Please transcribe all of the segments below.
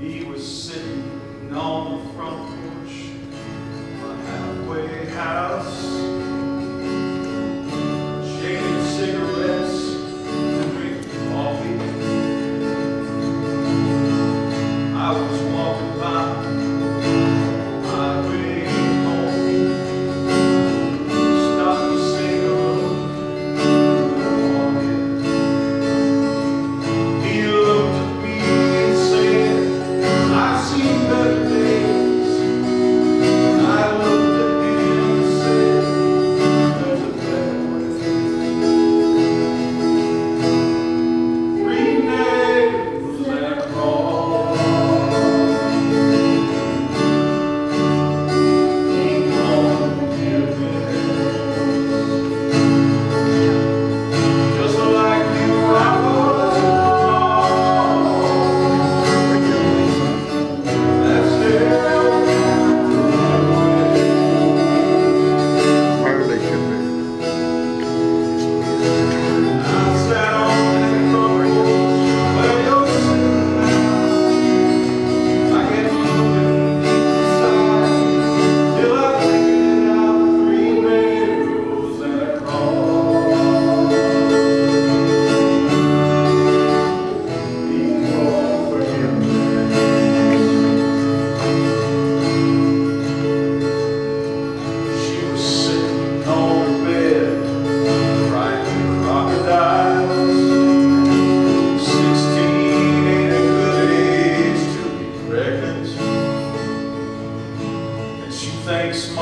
he was sitting on the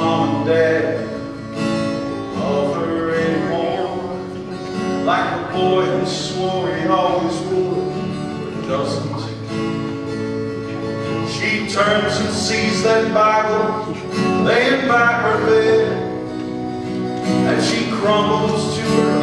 mom and dad love her anymore Like a boy who swore he always would But doesn't. She turns and sees that Bible Laying by her bed And she crumbles to her